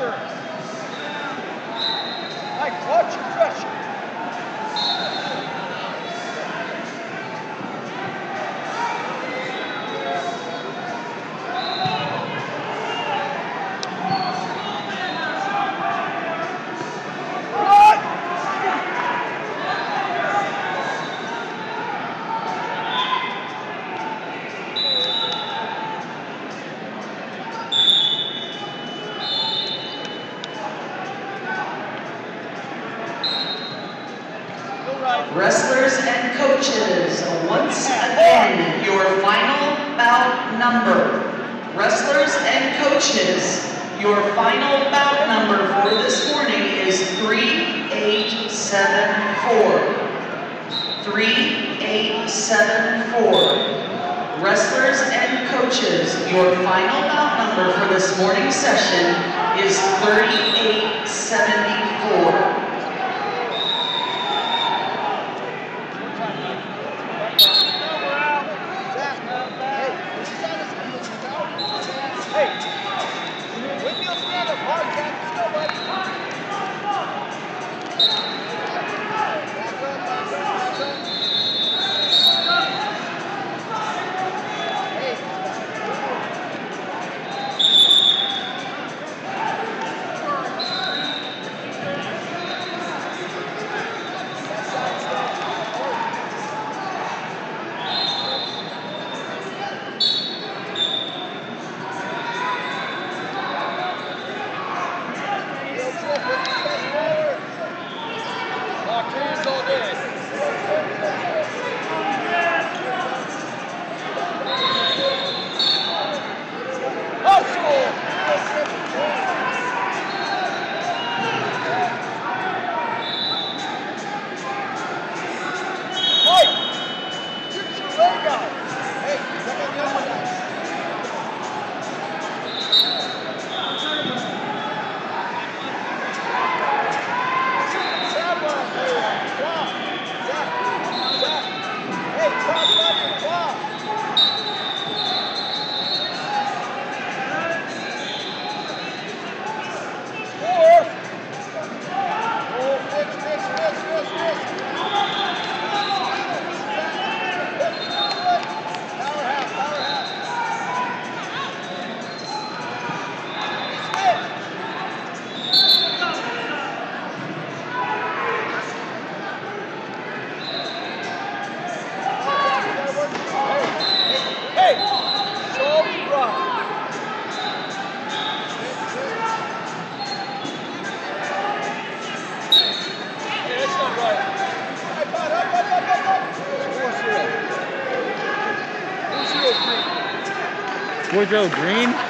Roberts. Wrestlers and coaches, once again, your final bout number. Wrestlers and coaches, your final bout number for this morning is 3874. 3874. Wrestlers and coaches, your final bout number for this morning's session State. Woodrow Green?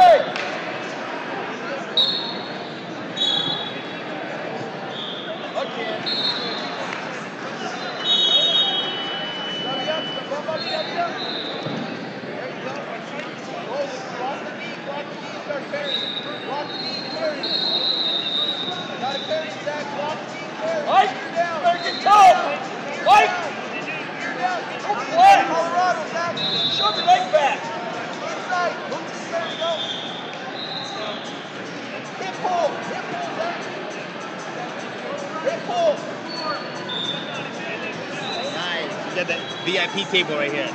Nice. You got that VIP table right here.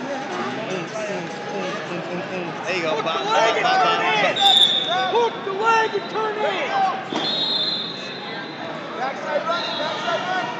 There you go. Hook the leg turn in. Hook the leg and turn in. Backside running, backside running.